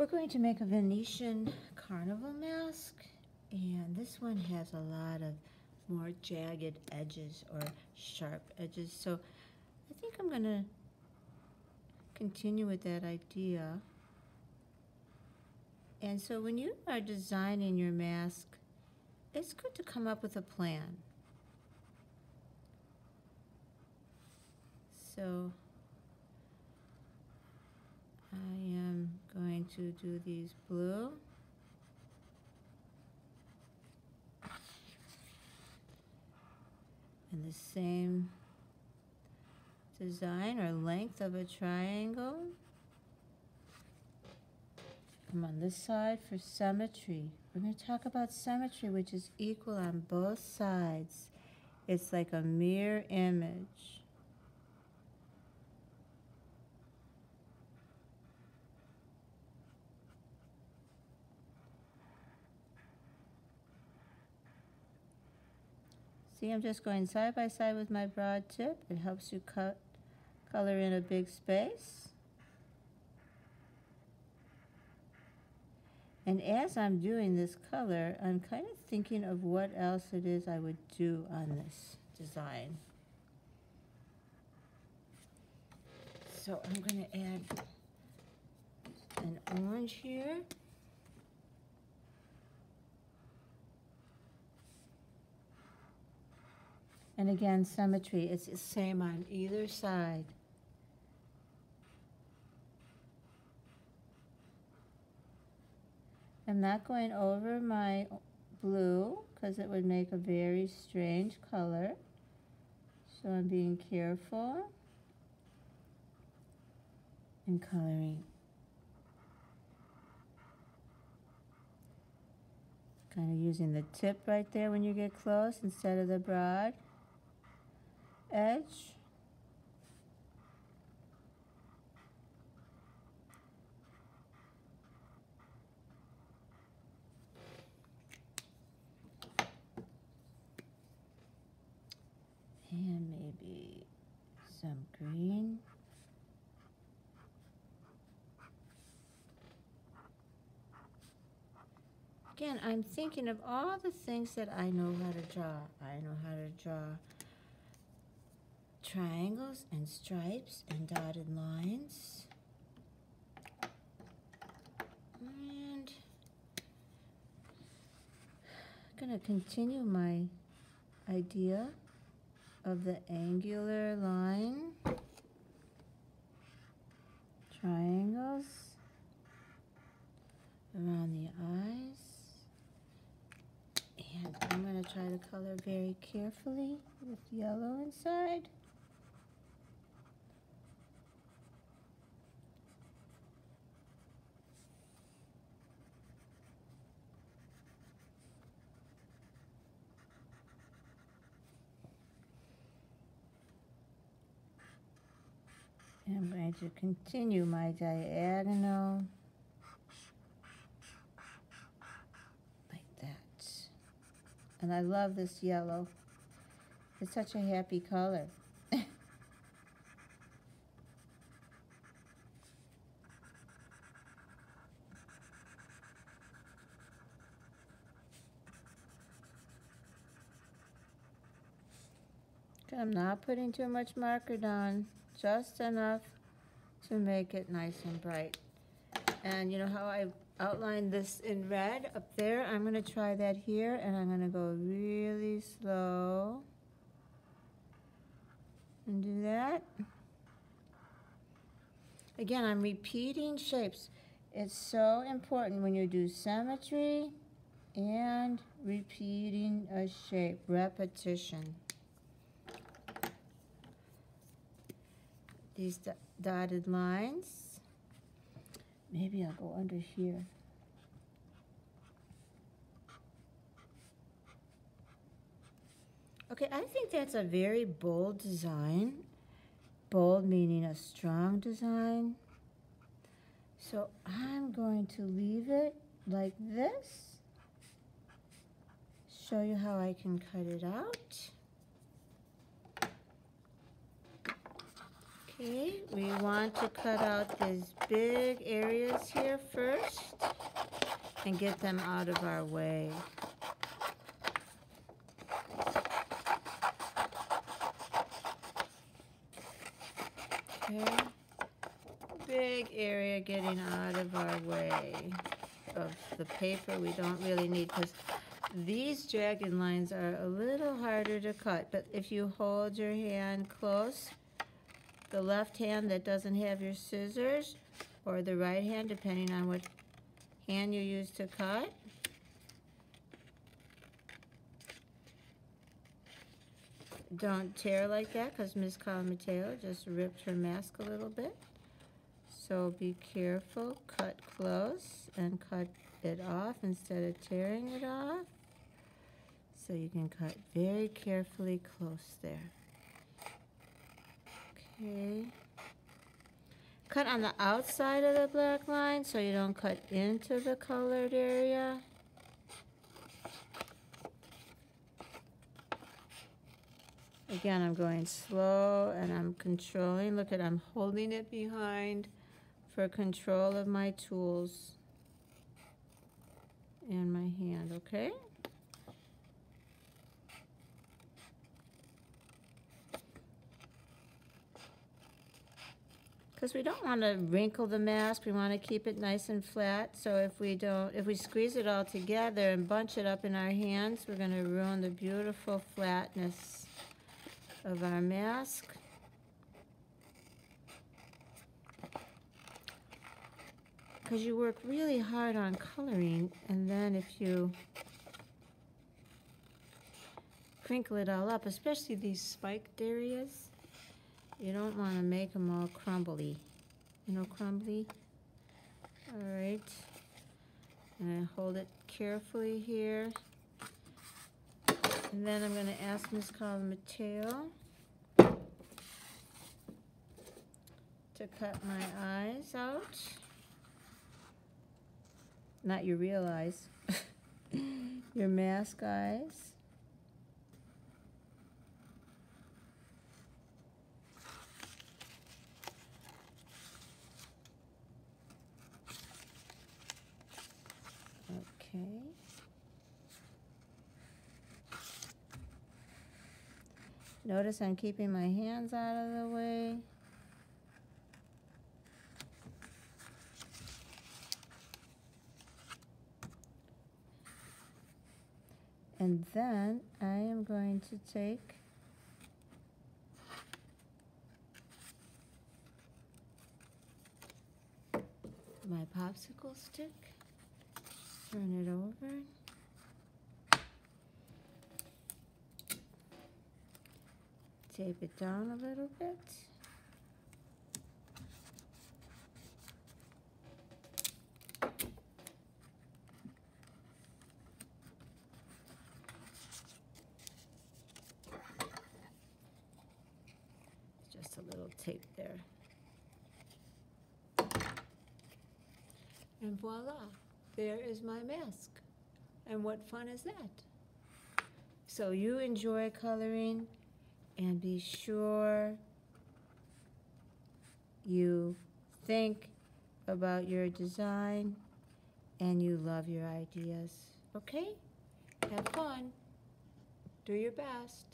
We're going to make a Venetian carnival mask and this one has a lot of more jagged edges or sharp edges. So I think I'm going to continue with that idea. And so when you are designing your mask it's good to come up with a plan. So I am going to do these blue. And the same design or length of a triangle. Come on this side for symmetry. We're going to talk about symmetry, which is equal on both sides. It's like a mirror image. See, I'm just going side by side with my broad tip. It helps you cut color in a big space. And as I'm doing this color, I'm kind of thinking of what else it is I would do on this design. So I'm going to add an orange here. And again, symmetry, it's the same on either side. I'm not going over my blue because it would make a very strange color. So I'm being careful in coloring. Kind of using the tip right there when you get close instead of the broad edge. And maybe some green. Again, I'm thinking of all the things that I know how to draw. I know how to draw triangles and stripes and dotted lines. And I'm going to continue my idea of the angular line, triangles around the eyes. And I'm going to try to color very carefully with yellow inside. I'm going to continue my diagonal like that. And I love this yellow. It's such a happy color. I'm not putting too much marker down just enough to make it nice and bright. And you know how I outlined this in red up there? I'm going to try that here, and I'm going to go really slow and do that. Again, I'm repeating shapes. It's so important when you do symmetry and repeating a shape, repetition. These dotted lines. Maybe I'll go under here. Okay, I think that's a very bold design. Bold meaning a strong design. So I'm going to leave it like this. Show you how I can cut it out. Okay, we want to cut out these big areas here first and get them out of our way. Okay, big area getting out of our way of the paper we don't really need because these dragon lines are a little harder to cut, but if you hold your hand close, the left hand that doesn't have your scissors, or the right hand, depending on what hand you use to cut. Don't tear like that, because Miss Colamatteo just ripped her mask a little bit. So be careful, cut close, and cut it off instead of tearing it off. So you can cut very carefully close there. Okay. Cut on the outside of the black line so you don't cut into the colored area. Again, I'm going slow and I'm controlling. Look at, I'm holding it behind for control of my tools and my hand, okay? Because we don't want to wrinkle the mask, we want to keep it nice and flat. So if we don't, if we squeeze it all together and bunch it up in our hands, we're going to ruin the beautiful flatness of our mask. Because you work really hard on coloring, and then if you crinkle it all up, especially these spiked areas, you don't want to make them all crumbly. You know, crumbly? All right. And I hold it carefully here. And then I'm going to ask Miss Colamatteo to cut my eyes out. Not your real eyes. your mask eyes. Okay. Notice I'm keeping my hands out of the way. And then I am going to take my popsicle stick, turn it over. Tape it down a little bit. Just a little tape there. And voila, there is my mask. And what fun is that? So you enjoy coloring and be sure you think about your design and you love your ideas. Okay? Have fun. Do your best.